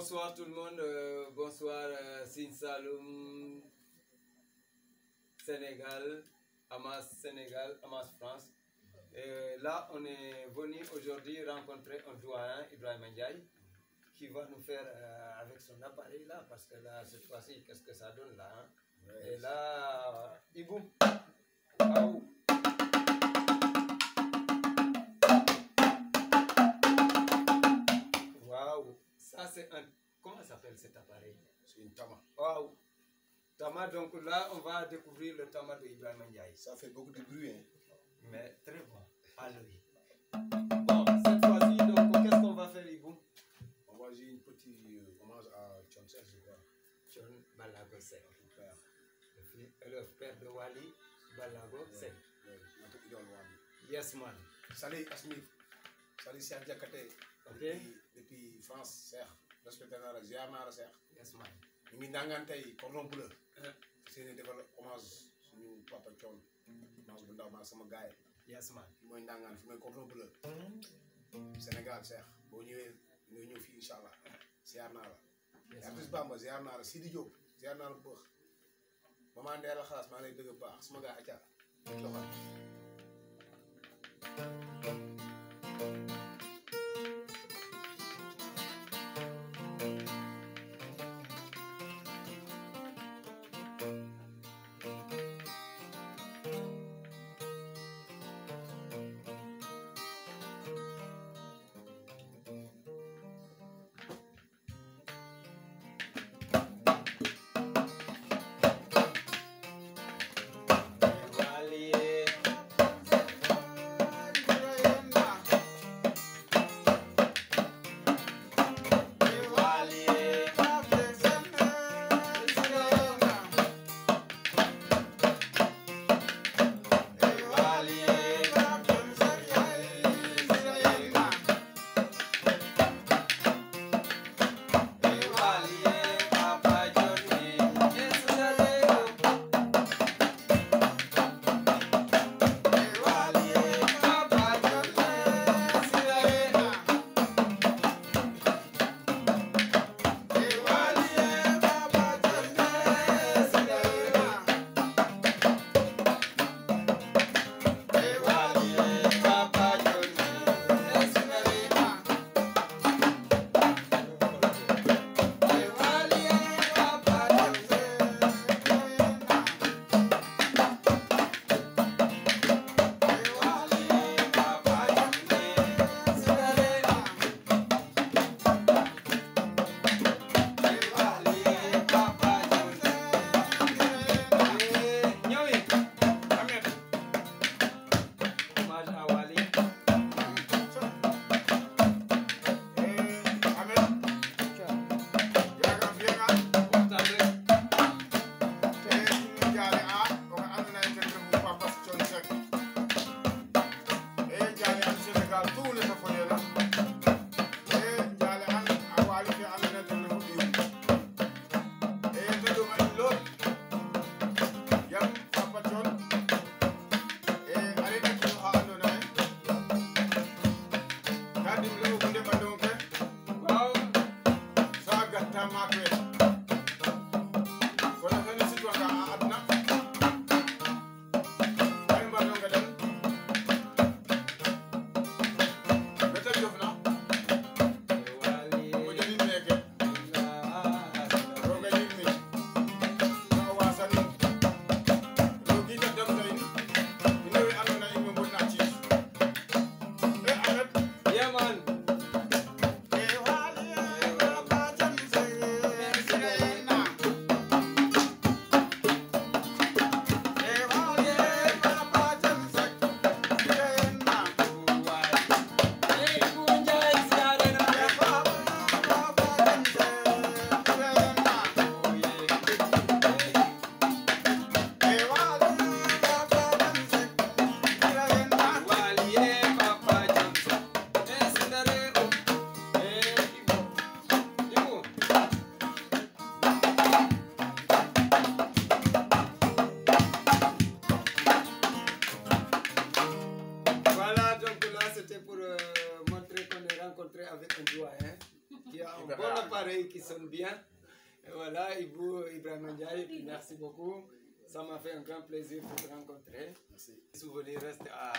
bonsoir tout le monde. euh, bonsoir euh, Sine Saloum, Sénégal, Amas Sénégal, Amas France. Et là, on est venu aujourd'hui rencontrer un doyen, Ibrahim Ndiaye, qui va nous faire euh, avec son appareil là, parce que là, cette fois-ci, qu'est-ce que ça donne là hein? Et là, Ibou, Aou. Ça c'est un. Comment s'appelle cet appareil? C'est une tama. Waouh, Tama, donc là on va découvrir le Tama de Ibrahim Ndiaye. Ça fait beaucoup de bruit. Hein. Mais très bon, l'œil. Bon, cette fois-ci, donc qu'est-ce qu'on va faire, Ibou? On va jouer une petite euh, hommage à Chonsel, je crois. John Balago le, père de Wali Balago Sek. Yes, man. Salut Asmif. Salut Cheikh Diakate. Ok. France, Cheikh. Respecté naa la ziar naa la Cheikh. Yes, man. ñu ngi nangaan tey cordon bleu. Seen defal hommage suñu papa Thion. hommage bu ndaw maa sama gaay Yes, man. fi mooy nangaan fi mooy cordon bleu. Sénégal Cheikh boo ñëwee ñooy ñëw fii incha allah ziar naa la. Yes, artiste. Bamba ziar naa la Sidi Diop ziar naa la bu baax maman Ndéla xalaas maa ngi lay bëgg bu baax suma gaa acca doxal Tamaka. Appareils qui sonnent bien. Et voilà, Ibou Ibrahim Ndiaye, merci beaucoup. Ça m'a fait un grand plaisir de te rencontrer. merci Les souvenirs restent à